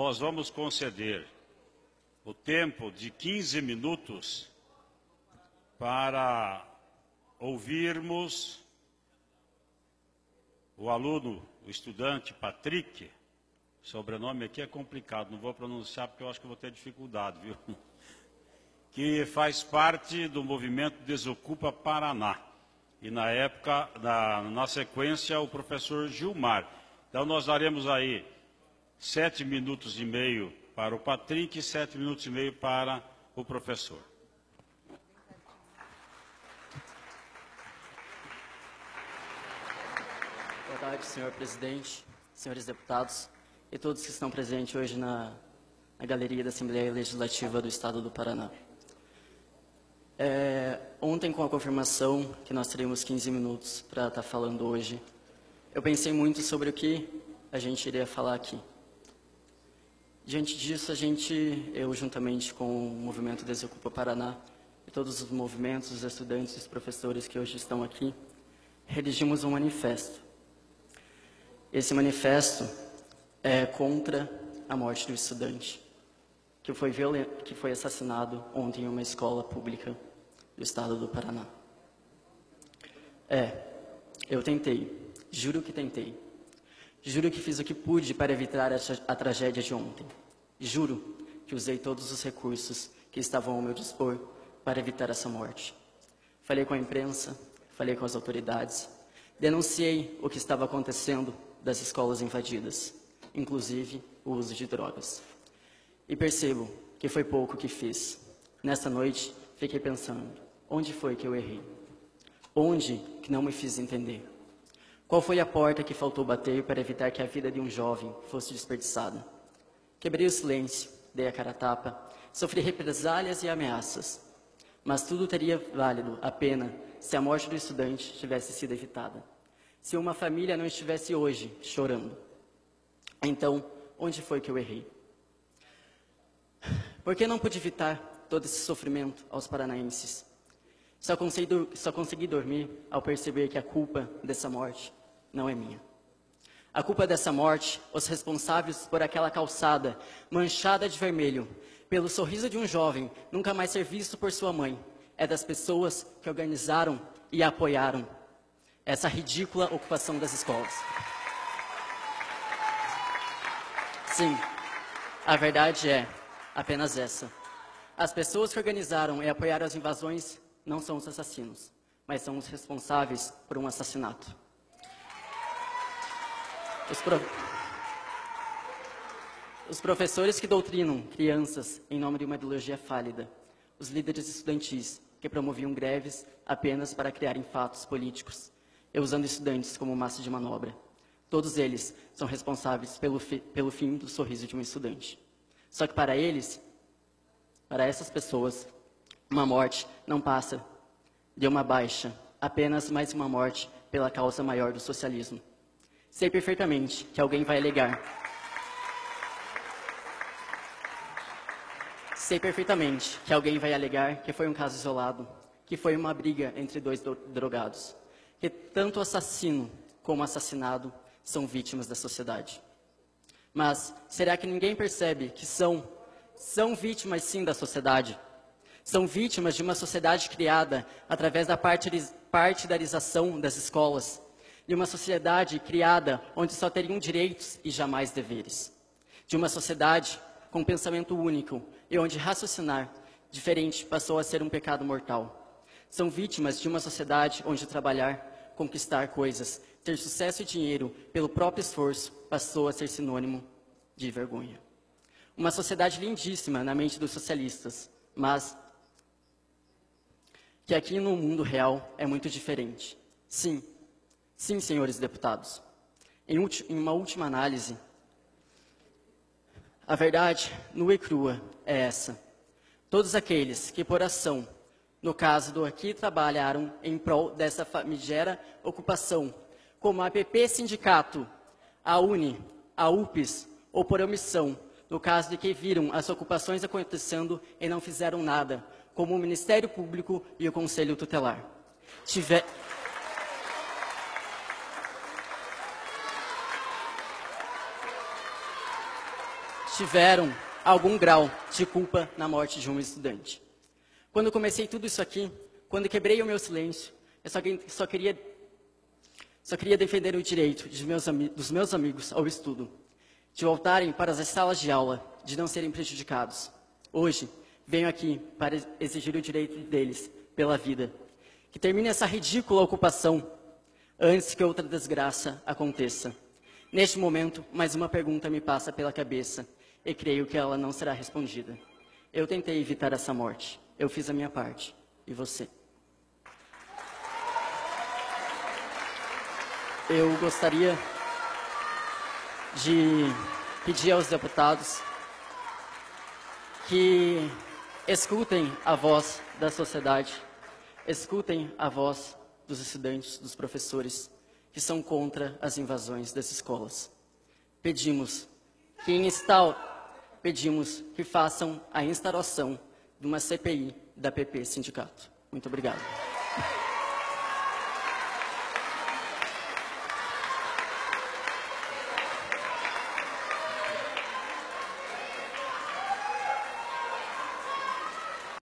Nós vamos conceder o tempo de 15 minutos para ouvirmos o aluno, o estudante Patrick, sobrenome aqui é complicado, não vou pronunciar porque eu acho que vou ter dificuldade, viu? Que faz parte do movimento Desocupa Paraná. E na época, na, na sequência, o professor Gilmar. Então nós daremos aí sete minutos e meio para o Patrick e sete minutos e meio para o professor. Boa tarde, senhor presidente, senhores deputados e todos que estão presentes hoje na, na galeria da Assembleia Legislativa do Estado do Paraná. É, ontem, com a confirmação que nós teríamos 15 minutos para estar tá falando hoje, eu pensei muito sobre o que a gente iria falar aqui. Diante disso, a gente, eu juntamente com o Movimento Desocupa Paraná e todos os movimentos, os estudantes e os professores que hoje estão aqui, redigimos um manifesto. Esse manifesto é contra a morte do estudante, que foi, que foi assassinado ontem em uma escola pública do estado do Paraná. É, eu tentei, juro que tentei. Juro que fiz o que pude para evitar a, a tragédia de ontem. Juro que usei todos os recursos que estavam ao meu dispor para evitar essa morte. Falei com a imprensa, falei com as autoridades, denunciei o que estava acontecendo das escolas invadidas, inclusive o uso de drogas. E percebo que foi pouco que fiz. Nesta noite, fiquei pensando: onde foi que eu errei? Onde que não me fiz entender? Qual foi a porta que faltou bater para evitar que a vida de um jovem fosse desperdiçada? Quebrei o silêncio, dei a cara a tapa, sofri represálias e ameaças. Mas tudo teria válido a pena se a morte do estudante tivesse sido evitada. Se uma família não estivesse hoje chorando. Então, onde foi que eu errei? Por que não pude evitar todo esse sofrimento aos paranaenses? Só consegui, só consegui dormir ao perceber que a culpa dessa morte não é minha. A culpa dessa morte, os responsáveis por aquela calçada manchada de vermelho, pelo sorriso de um jovem nunca mais ser visto por sua mãe, é das pessoas que organizaram e apoiaram essa ridícula ocupação das escolas. Sim, a verdade é apenas essa. As pessoas que organizaram e apoiaram as invasões não são os assassinos, mas são os responsáveis por um assassinato. Os, pro... Os professores que doutrinam crianças em nome de uma ideologia fálida. Os líderes estudantis que promoviam greves apenas para criarem fatos políticos e usando estudantes como massa de manobra. Todos eles são responsáveis pelo, fi... pelo fim do sorriso de um estudante. Só que para eles, para essas pessoas, uma morte não passa de uma baixa, apenas mais uma morte pela causa maior do socialismo. Sei perfeitamente que alguém vai alegar. Sei perfeitamente que alguém vai alegar que foi um caso isolado, que foi uma briga entre dois drogados, que tanto o assassino como o assassinado são vítimas da sociedade. Mas será que ninguém percebe que são são vítimas sim da sociedade? São vítimas de uma sociedade criada através da partidarização das escolas, de uma sociedade criada onde só teriam direitos e jamais deveres. De uma sociedade com pensamento único e onde raciocinar diferente passou a ser um pecado mortal. São vítimas de uma sociedade onde trabalhar, conquistar coisas, ter sucesso e dinheiro pelo próprio esforço passou a ser sinônimo de vergonha. Uma sociedade lindíssima na mente dos socialistas, mas que aqui no mundo real é muito diferente. Sim, Sim, senhores deputados. Em, em uma última análise, a verdade nua e crua é essa. Todos aqueles que por ação, no caso do aqui, trabalharam em prol dessa famigera ocupação, como a APP Sindicato, a UNE, a UPES, ou por omissão, no caso de que viram as ocupações acontecendo e não fizeram nada, como o Ministério Público e o Conselho Tutelar. Tiveram algum grau de culpa na morte de um estudante. Quando comecei tudo isso aqui, quando quebrei o meu silêncio, eu só, só queria só queria defender o direito meus dos meus amigos ao estudo, de voltarem para as salas de aula, de não serem prejudicados. Hoje, venho aqui para exigir o direito deles pela vida. Que termine essa ridícula ocupação antes que outra desgraça aconteça. Neste momento, mais uma pergunta me passa pela cabeça e creio que ela não será respondida. Eu tentei evitar essa morte. Eu fiz a minha parte. E você? Eu gostaria de pedir aos deputados que escutem a voz da sociedade, escutem a voz dos estudantes, dos professores que são contra as invasões das escolas. Pedimos que em está, pedimos que façam a instauração de uma CPI da PP Sindicato. Muito obrigado.